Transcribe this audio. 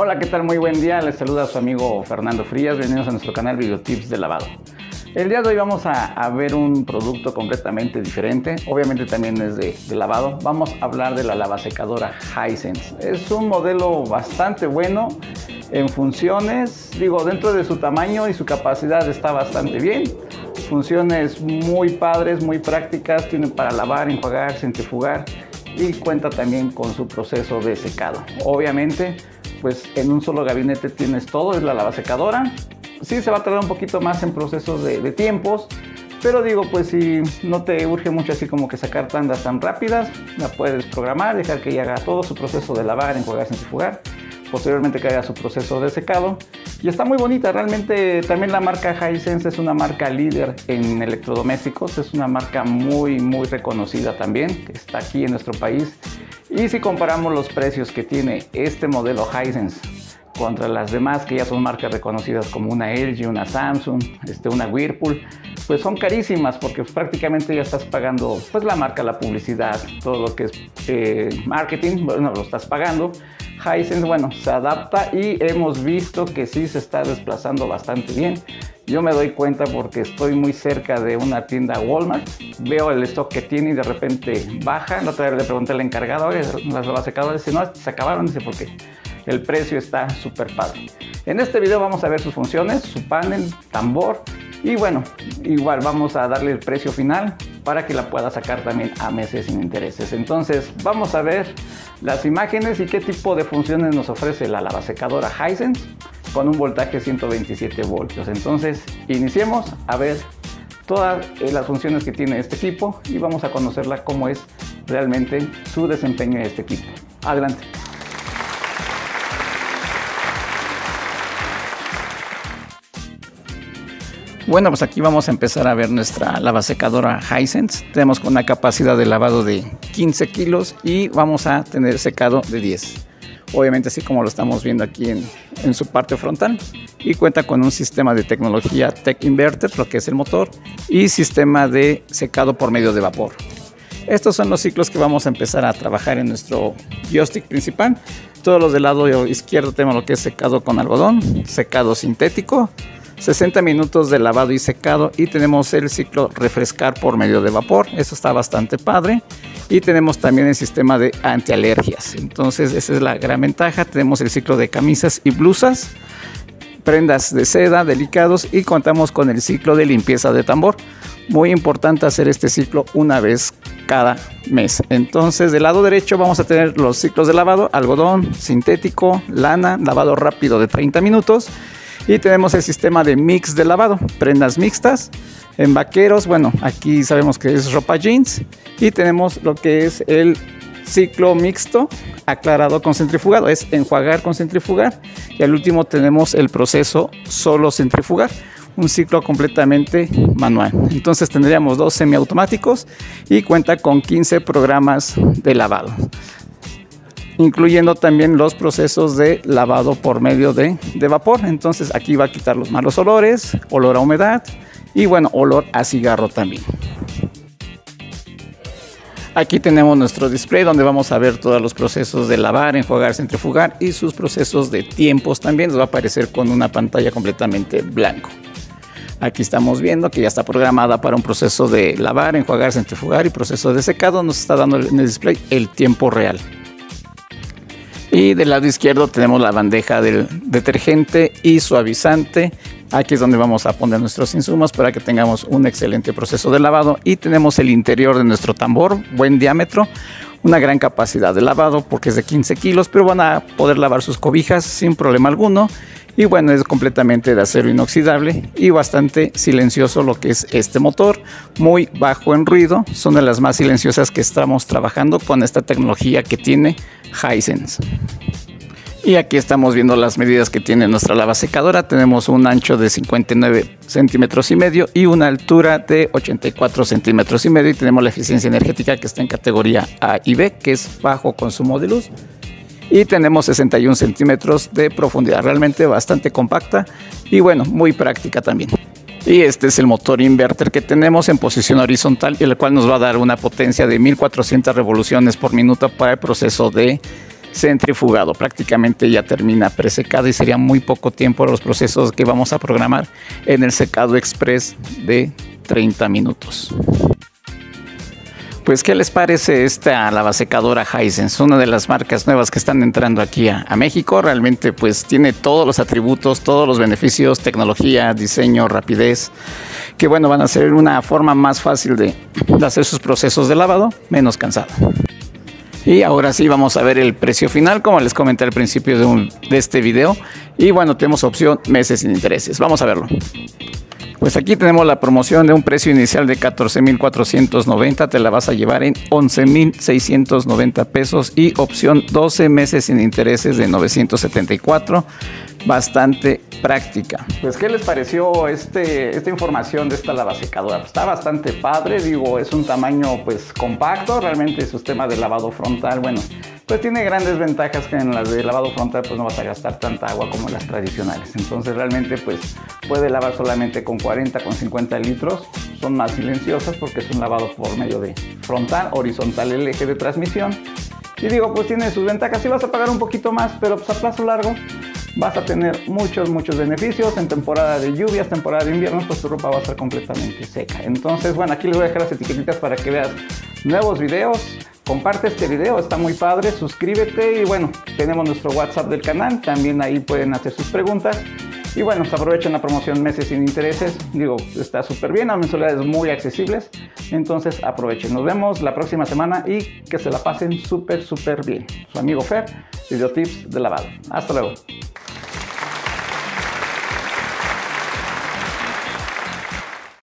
Hola, ¿qué tal? Muy buen día. Les saluda su amigo Fernando Frías. Bienvenidos a nuestro canal Videotips de lavado. El día de hoy vamos a, ver un producto completamente diferente. Obviamente también es de, lavado. Vamos a hablar de la lavasecadora Hisense. Es un modelo bastante bueno en funciones. Digo, dentro de su tamaño y su capacidad está bastante bien. Funciones muy padres, muy prácticas. Tiene para lavar, enjuagar, centrifugar y cuenta también con su proceso de secado. Obviamente, pues en un solo gabinete tienes todo, es la lava secadora. Sí se va a tardar un poquito más en procesos de, tiempos, pero digo, pues si no te urge mucho así como que sacar tandas tan rápidas, la puedes programar, dejar que ella haga todo su proceso de lavar, enjuagar, centrifugar posteriormente que haga su proceso de secado. Y está muy bonita, realmente también la marca Hisense es una marca líder en electrodomésticos, es una marca muy muy reconocida también, está aquí en nuestro país. Y si comparamos los precios que tiene este modelo Hisense contra las demás que ya son marcas reconocidas como una LG, una Samsung, este, una Whirlpool, pues son carísimas porque prácticamente ya estás pagando pues la marca, la publicidad, todo lo que es eh, marketing, bueno, lo estás pagando. Hisense, bueno, se adapta y hemos visto que sí se está desplazando bastante bien. Yo me doy cuenta porque estoy muy cerca de una tienda Walmart, veo el stock que tiene y de repente baja. La otra vez le pregunté al encargado, oye, las lavasecadoras, dice, no, se acabaron, dice, ¿por qué? El precio está súper padre. En este video vamos a ver sus funciones, su panel, tambor y bueno, igual vamos a darle el precio final para que la pueda sacar también a meses sin intereses. Entonces vamos a ver las imágenes y qué tipo de funciones nos ofrece la lavasecadora Hisense con un voltaje 127 voltios. Entonces iniciemos a ver todas eh, las funciones que tiene este equipo y vamos a conocerla cómo es realmente su desempeño en este equipo. Adelante. Bueno, pues aquí vamos a empezar a ver nuestra lavasecadora Hisense. Tenemos una capacidad de lavado de 15 kilos y vamos a tener secado de 10. Obviamente así como lo estamos viendo aquí en, en su parte frontal. Y cuenta con un sistema de tecnología Tech Inverter, lo que es el motor, y sistema de secado por medio de vapor. Estos son los ciclos que vamos a empezar a trabajar en nuestro joystick principal. Todos los del lado izquierdo tenemos lo que es secado con algodón, secado sintético, 60 minutos de lavado y secado y tenemos el ciclo refrescar por medio de vapor. Eso está bastante padre. Y tenemos también el sistema de antialergias. Entonces esa es la gran ventaja. Tenemos el ciclo de camisas y blusas, prendas de seda, delicados y contamos con el ciclo de limpieza de tambor. Muy importante hacer este ciclo una vez cada mes. Entonces del lado derecho vamos a tener los ciclos de lavado, algodón, sintético, lana, lavado rápido de 30 minutos y tenemos el sistema de mix de lavado, prendas mixtas, en vaqueros, bueno, aquí sabemos que es ropa jeans. Y tenemos lo que es el ciclo mixto aclarado con centrifugado, es enjuagar con centrifugar. Y al último tenemos el proceso solo centrifugar un ciclo completamente manual. Entonces tendríamos dos semiautomáticos y cuenta con 15 programas de lavado incluyendo también los procesos de lavado por medio de, vapor. Entonces aquí va a quitar los malos olores, olor a humedad y bueno, olor a cigarro también. Aquí tenemos nuestro display donde vamos a ver todos los procesos de lavar, enjuagar, centrifugar y sus procesos de tiempos también. Nos va a aparecer con una pantalla completamente blanco. Aquí estamos viendo que ya está programada para un proceso de lavar, enjuagar, centrifugar y proceso de secado. Nos está dando en el display el tiempo real. Y del lado izquierdo tenemos la bandeja del detergente y suavizante. Aquí es donde vamos a poner nuestros insumos para que tengamos un excelente proceso de lavado. Y tenemos el interior de nuestro tambor, buen diámetro, una gran capacidad de lavado porque es de 15 kilos, pero van a poder lavar sus cobijas sin problema alguno. Y bueno, es completamente de acero inoxidable y bastante silencioso lo que es este motor. Muy bajo en ruido, son de las más silenciosas que estamos trabajando con esta tecnología que tiene Hisense. Y aquí estamos viendo las medidas que tiene nuestra lava secadora. Tenemos un ancho de 59 centímetros y medio y una altura de 84 centímetros y medio. Y tenemos la eficiencia energética que está en categoría A y B, que es bajo consumo de luz y tenemos 61 centímetros de profundidad, realmente bastante compacta y bueno, muy práctica también. Y este es el motor inverter que tenemos en posición horizontal el cual nos va a dar una potencia de 1400 revoluciones por minuto para el proceso de centrifugado. Prácticamente ya termina presecado y sería muy poco tiempo los procesos que vamos a programar en el secado express de 30 minutos. Pues, ¿qué les parece esta lavasecadora Hisense? Una de las marcas nuevas que están entrando aquí a, México. Realmente, pues, tiene todos los atributos, todos los beneficios, tecnología, diseño, rapidez, que, bueno, van a ser una forma más fácil de, hacer sus procesos de lavado, menos cansado. Y ahora sí vamos a ver el precio final, como les comenté al principio de, este video. Y bueno, tenemos opción meses sin intereses. Vamos a verlo. Pues aquí tenemos la promoción de un precio inicial de 14,490, te la vas a llevar en 11,690 pesos y opción 12 meses sin intereses de 974 bastante práctica. Pues, ¿qué les pareció este, esta información de esta lavasecadora? Está bastante padre, digo, es un tamaño pues compacto, realmente su sistema de lavado frontal, bueno, pues tiene grandes ventajas que en las de lavado frontal pues no vas a gastar tanta agua como las tradicionales. Entonces realmente pues puede lavar solamente con 40, con 50 litros. Son más silenciosas porque es un lavado por medio de frontal, horizontal el eje de transmisión. Y digo, pues tiene sus ventajas. Sí vas a pagar un poquito más, pero pues a plazo largo vas a tener muchos, muchos beneficios. En temporada de lluvias, temporada de invierno, pues tu ropa va a estar completamente seca. Entonces, bueno, aquí les voy a dejar las etiquetitas para que veas nuevos videos. Comparte este video, está muy padre, suscríbete y bueno, tenemos nuestro WhatsApp del canal, también ahí pueden hacer sus preguntas. Y bueno, se aprovechan la promoción meses sin intereses. Digo, está súper bien, a mensualidades muy accesibles. Entonces aprovechen. Nos vemos la próxima semana y que se la pasen súper, súper bien. Su amigo Fer, Videotips de lavado. Hasta luego.